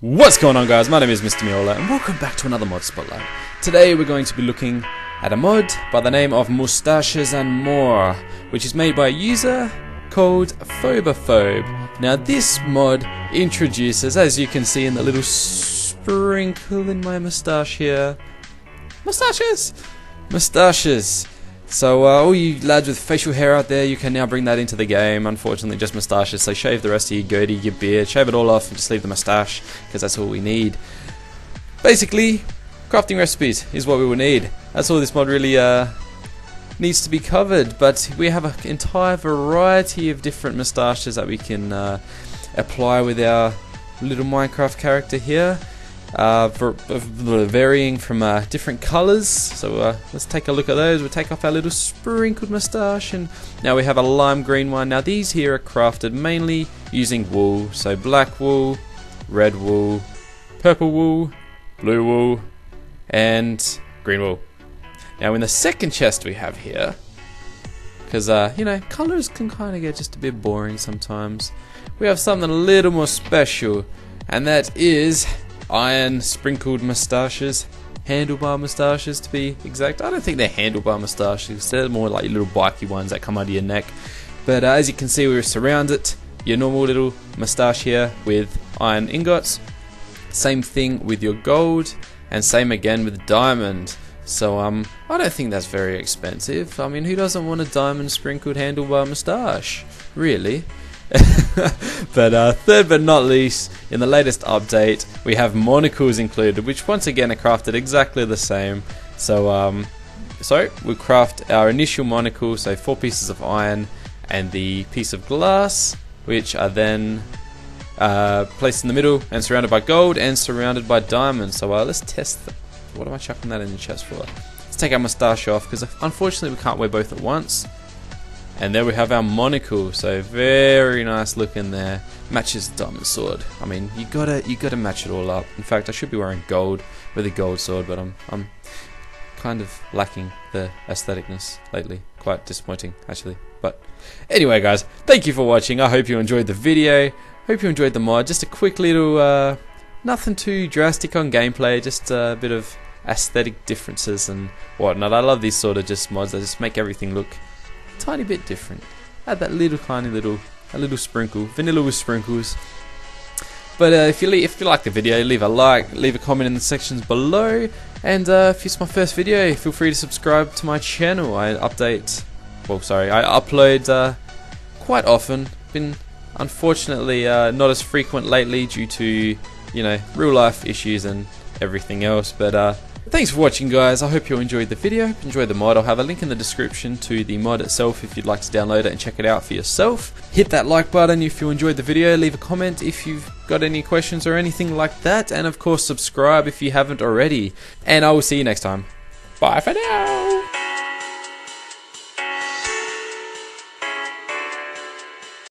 What's going on guys, my name is Mr. MEOLA and welcome back to another mod spotlight. Today we're going to be looking at a mod by the name of Mustaches and More, which is made by a user called Phobophobe. Now this mod introduces, as you can see in the little sprinkle in my moustache here, mustaches! Mustaches! So uh, all you lads with facial hair out there, you can now bring that into the game. Unfortunately, just moustaches. So shave the rest of your goatee, your beard, shave it all off, and just leave the moustache because that's all we need. Basically, crafting recipes is what we will need. That's all this mod really uh, needs to be covered. But we have an entire variety of different moustaches that we can uh, apply with our little Minecraft character here uh, for, varying from uh, different colours. So uh, let's take a look at those. We'll take off our little sprinkled moustache, and now we have a lime green one. Now these here are crafted mainly using wool, so black wool, red wool, purple wool, blue wool, and green wool. Now in the second chest we have here, because uh, you know colours can kind of get just a bit boring sometimes. We have something a little more special, and that is iron sprinkled moustaches, handlebar moustaches to be exact. I don't think they're handlebar moustaches, they're more like little bikey ones that come under your neck. But uh, as you can see, we surround it, your normal little moustache here with iron ingots. Same thing with your gold, and same again with diamond. So um, I don't think that's very expensive. I mean, who doesn't want a diamond sprinkled handlebar moustache? Really? but uh, third but not least, in the latest update, we have monocles included, which once again are crafted exactly the same. So, um, so we craft our initial monocle, so four pieces of iron and the piece of glass, which are then uh, placed in the middle and surrounded by gold and surrounded by diamonds. So uh, let's test. What am I chucking that in the chest for? Let's take our moustache off because unfortunately we can't wear both at once. And there we have our monocle, so very nice looking there. Matches the diamond sword. I mean, you gotta you gotta match it all up. In fact, I should be wearing gold with a gold sword, but I'm I'm kind of lacking the aestheticness lately. Quite disappointing, actually. But anyway, guys, thank you for watching. I hope you enjoyed the video. Hope you enjoyed the mod. Just a quick little, uh, nothing too drastic on gameplay. Just a bit of aesthetic differences and whatnot. I love these sort of just mods. They just make everything look tiny bit different. Add that little tiny little a little sprinkle, vanilla with sprinkles. But uh, if you if you like the video, leave a like, leave a comment in the sections below, and uh, if it's my first video, feel free to subscribe to my channel. I update, well, sorry, I upload uh, quite often. Been unfortunately uh, not as frequent lately due to you know real life issues and everything else, but uh, Thanks for watching guys, I hope you enjoyed the video, enjoyed the mod, I'll have a link in the description to the mod itself if you'd like to download it and check it out for yourself. Hit that like button if you enjoyed the video, leave a comment if you've got any questions or anything like that, and of course subscribe if you haven't already. And I will see you next time. Bye for now!